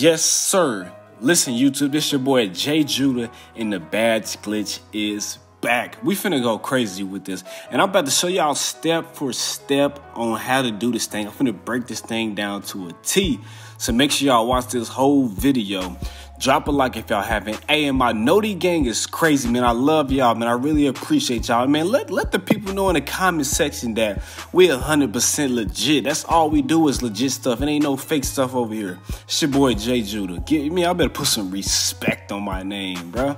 Yes, sir. Listen, YouTube, this your boy Jay Judah, and the badge glitch is back. We finna go crazy with this. And I'm about to show y'all step for step on how to do this thing. I'm finna break this thing down to a T. So make sure y'all watch this whole video. Drop a like if y'all haven't. Hey, and my Noti gang is crazy, man. I love y'all, man. I really appreciate y'all. Man, let, let the people know in the comment section that we're 100% legit. That's all we do is legit stuff. It ain't no fake stuff over here. It's your boy, Jay Judah. Get me, I better put some respect on my name, bro.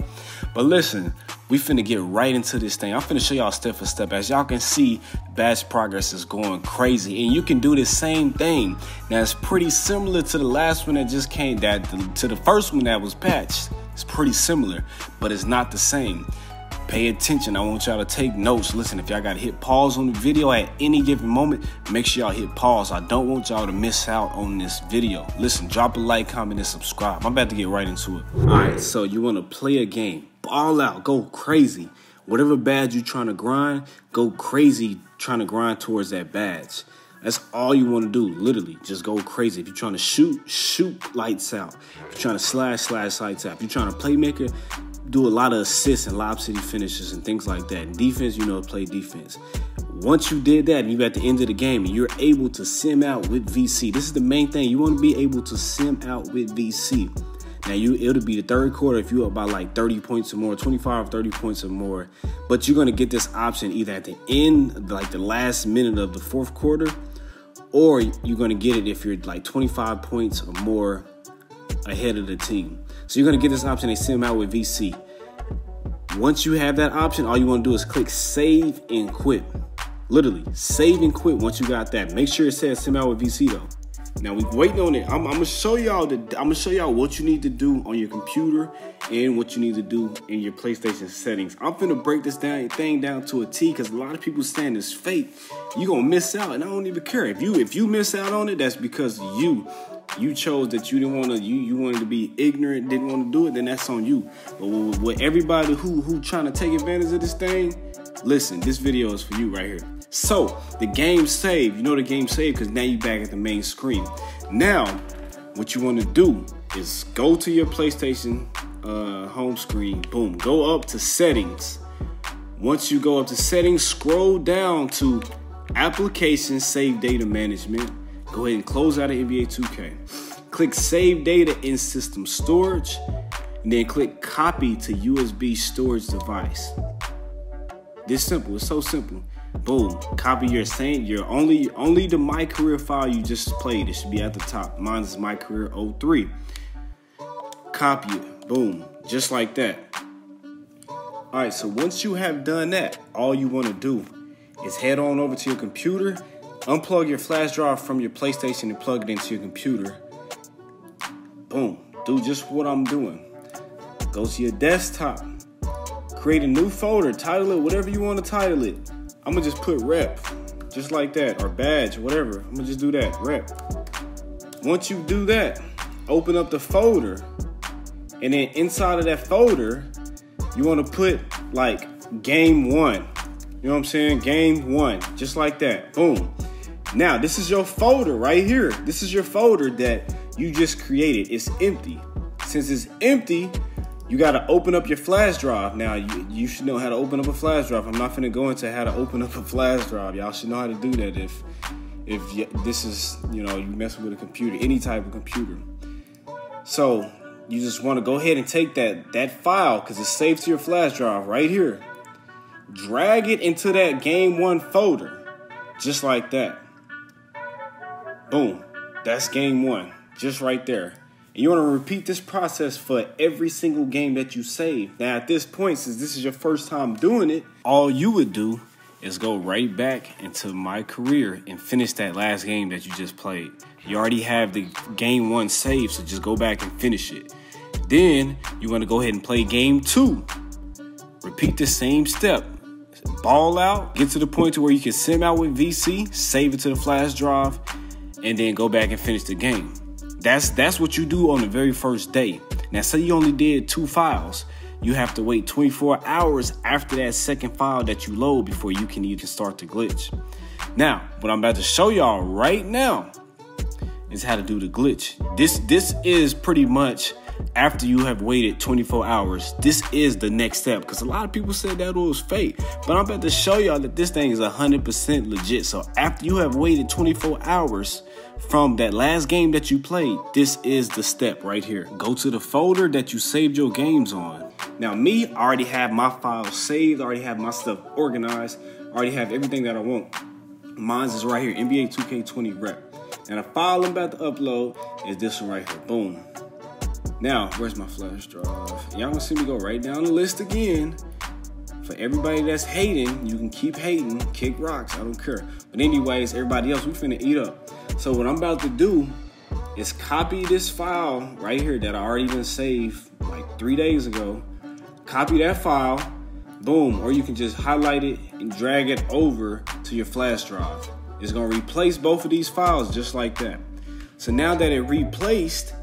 But listen, we finna get right into this thing. I'm finna show y'all step for step. As y'all can see, badge progress is going crazy. And you can do the same thing. Now, it's pretty similar to the last one that just came, that to the first one that was patched. It's pretty similar, but it's not the same. Pay attention. I want y'all to take notes. Listen, if y'all got to hit pause on the video at any given moment, make sure y'all hit pause. I don't want y'all to miss out on this video. Listen, drop a like, comment, and subscribe. I'm about to get right into it. All right, so you want to play a game ball out, go crazy. Whatever badge you're trying to grind, go crazy trying to grind towards that badge. That's all you want to do, literally. Just go crazy. If you're trying to shoot, shoot lights out. If you're trying to slash, slash lights out. If you're trying to playmaker, do a lot of assists and lob city finishes and things like that. And defense, you know, play defense. Once you did that and you're at the end of the game and you're able to sim out with VC, this is the main thing. You want to be able to sim out with VC. Now you it'll be the third quarter if you up by like 30 points or more, 25, 30 points or more. But you're gonna get this option either at the end, like the last minute of the fourth quarter, or you're gonna get it if you're like 25 points or more ahead of the team. So you're gonna get this option, they send them out with VC. Once you have that option, all you wanna do is click save and quit. Literally, save and quit once you got that. Make sure it says sim out with VC though. Now we waiting on it. I'm, I'm, gonna show y'all the. I'm gonna show y'all what you need to do on your computer and what you need to do in your PlayStation settings. I'm gonna break this down thing down to a T because a lot of people saying it's fake. You gonna miss out, and I don't even care if you if you miss out on it. That's because you you chose that you didn't want to you you wanted to be ignorant, didn't want to do it. Then that's on you. But with everybody who who trying to take advantage of this thing, listen, this video is for you right here. So the game saved. You know the game saved because now you're back at the main screen. Now, what you want to do is go to your PlayStation uh, home screen. Boom. Go up to settings. Once you go up to settings, scroll down to applications, save data management. Go ahead and close out of NBA 2K. Click save data in system storage. And then click copy to USB storage device. This simple. It's so simple. Boom. Copy your same your only only the my career file you just played. It should be at the top. Mine is my career 03. Copy it. Boom. Just like that. Alright, so once you have done that, all you want to do is head on over to your computer, unplug your flash drive from your PlayStation and plug it into your computer. Boom. Do just what I'm doing. Go to your desktop. Create a new folder, title it whatever you want to title it. I'm gonna just put rep, just like that, or badge, whatever. I'm gonna just do that, rep. Once you do that, open up the folder, and then inside of that folder, you wanna put like game one. You know what I'm saying? Game one, just like that. Boom. Now, this is your folder right here. This is your folder that you just created. It's empty. Since it's empty, you got to open up your flash drive. Now, you, you should know how to open up a flash drive. I'm not going to go into how to open up a flash drive. Y'all should know how to do that if if this is, you know, you messing with a computer, any type of computer. So, you just want to go ahead and take that that file cuz it's saved to your flash drive right here. Drag it into that game 1 folder. Just like that. Boom. That's game 1. Just right there. And you want to repeat this process for every single game that you save. Now, at this point, since this is your first time doing it, all you would do is go right back into my career and finish that last game that you just played. You already have the game one saved, so just go back and finish it. Then you want to go ahead and play game two. Repeat the same step. Ball out, get to the point to where you can sim out with VC, save it to the flash drive, and then go back and finish the game. That's that's what you do on the very first day. Now, say you only did two files, you have to wait 24 hours after that second file that you load before you can even start the glitch. Now, what I'm about to show y'all right now is how to do the glitch. This this is pretty much after you have waited 24 hours. This is the next step because a lot of people said that it was fake, but I'm about to show y'all that this thing is 100% legit. So after you have waited 24 hours from that last game that you played, this is the step right here. Go to the folder that you saved your games on. Now me, I already have my files saved, I already have my stuff organized, I already have everything that I want. Mine's is right here, NBA 2K20 rep. And the file I'm about to upload is this one right here. Boom. Now, where's my flash drive? Y'all gonna see me go right down the list again. For everybody that's hating, you can keep hating, kick rocks, I don't care. But anyways, everybody else, we finna eat up. So what I'm about to do is copy this file right here that I already been saved like three days ago. Copy that file, boom, or you can just highlight it and drag it over to your flash drive. It's gonna replace both of these files just like that. So now that it replaced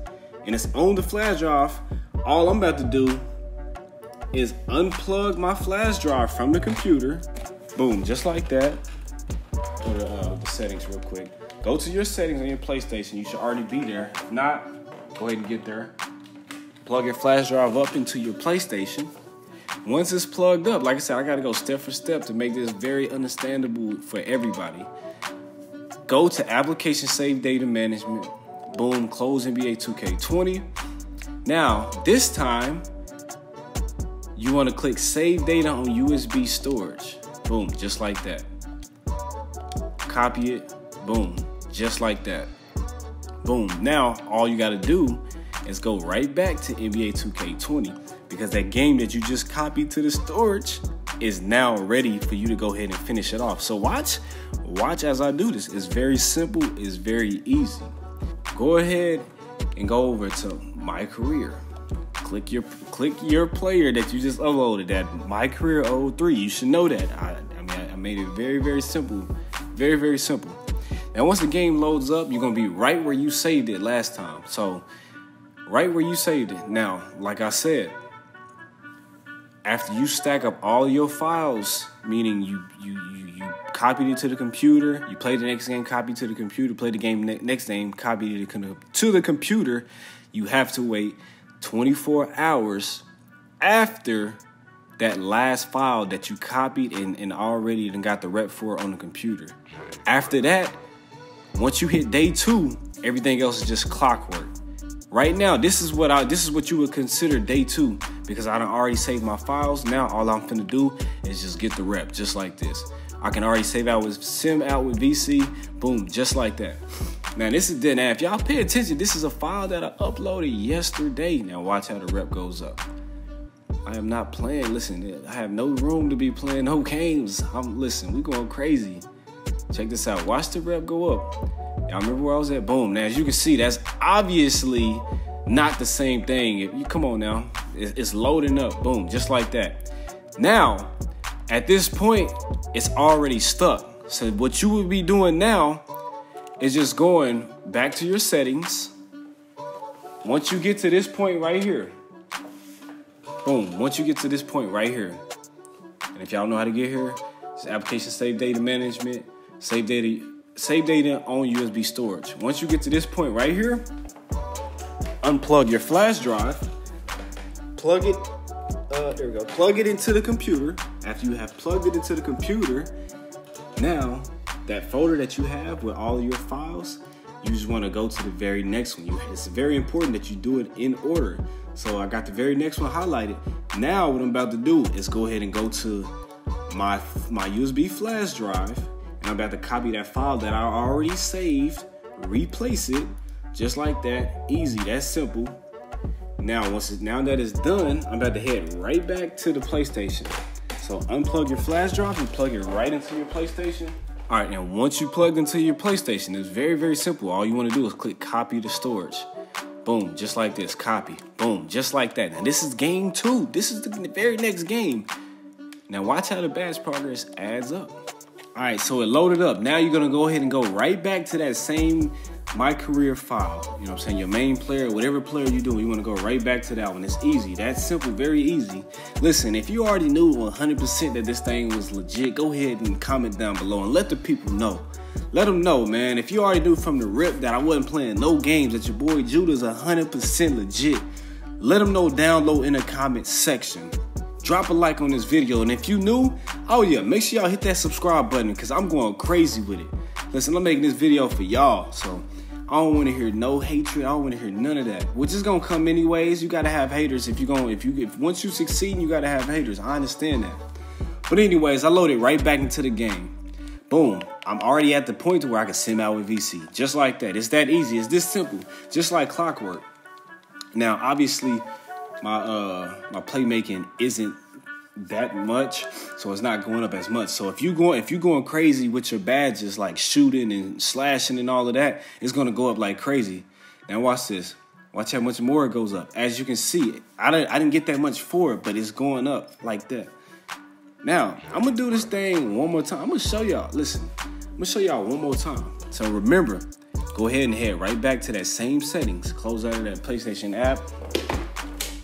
and it's on the flash drive, all I'm about to do is unplug my flash drive from the computer. Boom, just like that. Go to uh, the settings real quick. Go to your settings on your PlayStation. You should already be there. If not, go ahead and get there. Plug your flash drive up into your PlayStation. Once it's plugged up, like I said, I gotta go step for step to make this very understandable for everybody. Go to application save data management. Boom, close NBA 2K20. Now, this time, you want to click save data on USB storage. Boom, just like that. Copy it. Boom, just like that. Boom. Now, all you got to do is go right back to NBA 2K20 because that game that you just copied to the storage is now ready for you to go ahead and finish it off. So watch, watch as I do this. It's very simple, it's very easy. Go ahead and go over to my career. Click your click your player that you just uploaded that my career 03. You should know that. I, I mean I made it very, very simple. Very, very simple. Now once the game loads up, you're gonna be right where you saved it last time. So right where you saved it. Now, like I said, after you stack up all your files, meaning you you, you copied it to the computer, you played the next game, copied to the computer, played the game ne- next game, copied it to the computer, you have to wait 24 hours after that last file that you copied and, and already and got the rep for on the computer. After that, once you hit day two, everything else is just clockwork. Right now, this is what I this is what you would consider day two because I don't already saved my files. Now all I'm gonna do is just get the rep just like this. I can already save out with sim out with VC, boom, just like that. Now this is then if y'all pay attention, this is a file that I uploaded yesterday. Now watch how the rep goes up. I am not playing. Listen, I have no room to be playing no games. I'm listen, we going crazy. Check this out. Watch the rep go up. Y'all remember where I was at? Boom. Now, as you can see, that's obviously not the same thing. If you come on now, it's loading up. Boom, just like that. Now, at this point, it's already stuck. So what you would be doing now is just going back to your settings. Once you get to this point right here, boom. Once you get to this point right here, and if y'all know how to get here, it's application save data management, save data save data on USB storage. Once you get to this point right here, unplug your flash drive, plug it, uh, there we go, plug it into the computer. After you have plugged it into the computer, now that folder that you have with all your files, you just want to go to the very next one. it's very important that you do it in order. So I got the very next one highlighted. Now what I'm about to do is go ahead and go to my my USB flash drive and I'm about to copy that file that I already saved, replace it, just like that. Easy, that's simple. Now, once it, now that it's done, I'm about to head right back to the PlayStation. So unplug your flash drive and plug it right into your PlayStation. All right, now once you plug into your PlayStation, it's very, very simple. All you want to do is click copy to storage. Boom, just like this, copy. Boom, just like that. Now this is game two. This is the very next game. Now watch how the badge progress adds up. All right, so it loaded up. Now you're gonna go ahead and go right back to that same my career file. You know what I'm saying? Your main player, whatever player you're doing, you wanna go right back to that one. It's easy. That's simple, very easy. Listen, if you already knew 100% that this thing was legit, go ahead and comment down below and let the people know. let them know, man. If you already knew from the rip that I wasn't playing no games, that your boy Judah's 100% legit, let them know down low in the comment section. Drop a like on this video, and if you new, oh yeah, make sure y'all hit that subscribe button because I'm going crazy with it. Listen, I'm making this video for y'all, so I don't want to hear no hatred. I don't want to hear none of that. Which is gonna come anyways. You gotta have haters if you're gonna if you if once you succeed, you gotta have haters. I understand that. But anyways, I loaded right back into the game. Boom. I'm already at the point to where I can sim out with VC. Just like that. It's that easy. It's this simple. Just like clockwork. Now, obviously, my uh my playmaking isn't that much, so it's not going up as much. So if you're going if you're going crazy with your badges like shooting and slashing and all of that, it's gonna go up like crazy. Now watch this. Watch how much more it goes up. As you can see, I didn't I didn't get that much for it, but it's going up like that. Now I'm gonna do this thing one more time. I'm gonna show y'all. Listen, I'm gonna show y'all one more time. So remember, go ahead and head right back to that same settings. Close out of that PlayStation app.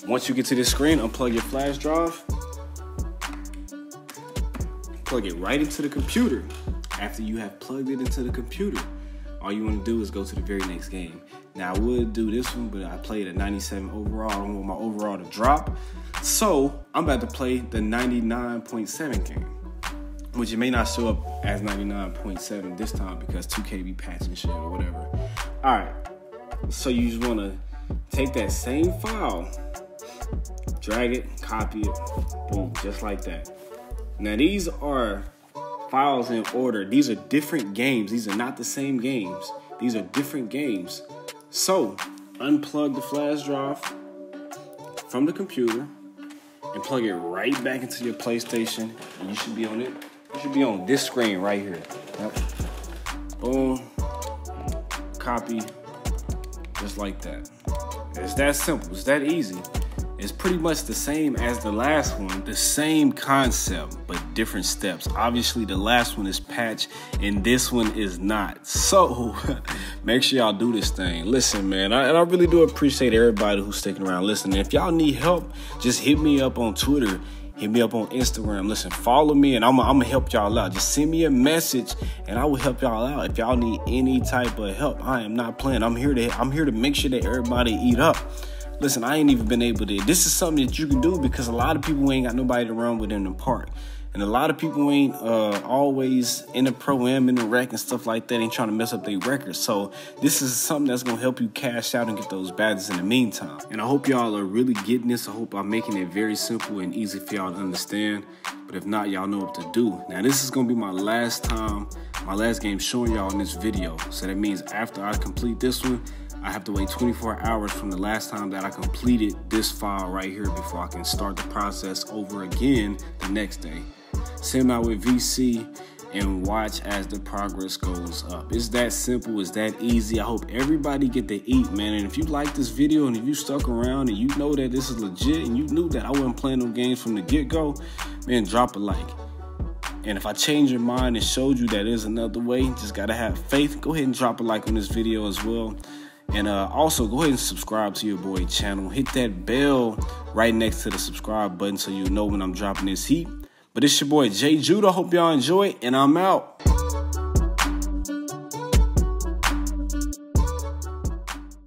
Once you get to this screen, unplug your flash drive plug it right into the computer. After you have plugged it into the computer, all you want to do is go to the very next game. Now I would do this one, but I played a 97 overall. I don't want my overall to drop. So I'm about to play the 99.7 game. Which it may not show up as 99.7 this time because 2K be patching shit or whatever. Alright. So you just wanna take that same file, drag it, copy it, boom, just like that. Now these are files in order. These are different games. These are not the same games. These are different games. So unplug the flash drive from the computer and plug it right back into your PlayStation. And you should be on it. You should be on this screen right here. Yep. Boom. Copy. Just like that. It's that simple. It's that easy. It's pretty much the same as the last one, the same concept, but different steps. Obviously, the last one is patch, and this one is not. So, make sure y'all do this thing. Listen, man, I, and I really do appreciate everybody who's sticking around listening. If y'all need help, just hit me up on Twitter. Hit me up on Instagram. Listen, follow me, and I'm, I'm gonna help y'all out. Just send me a message, and I will help y'all out. If y'all need any type of help, I am not playing. I'm here to I'm here to make sure that everybody eat up. Listen, I ain't even been able to. This is something that you can do because a lot of people ain't got nobody to run with in the park. And a lot of people ain't uh, always in the pro am, in the rec, and stuff like that, ain't trying to mess up their records. So, this is something that's gonna help you cash out and get those badges in the meantime. And I hope y'all are really getting this. I hope I'm making it very simple and easy for y'all to understand. But if not, y'all know what to do. Now, this is gonna be my last time, my last game showing y'all in this video. So, that means after I complete this one, I have to wait 24 hours from the last time that I completed this file right here before I can start the process over again the next day. Sim out with VC and watch as the progress goes up. It's that simple, it's that easy. I hope everybody get to eat, man. And if you like this video and if you stuck around and you know that this is legit and you knew that I wasn't playing no games from the get-go, man, drop a like. And if I change your mind and showed you that there's another way, just gotta have faith, go ahead and drop a like on this video as well. And uh, also, go ahead and subscribe to your boy channel. Hit that bell right next to the subscribe button so you know when I'm dropping this heat. But it's your boy Jay Judah. Hope y'all enjoy, and I'm out.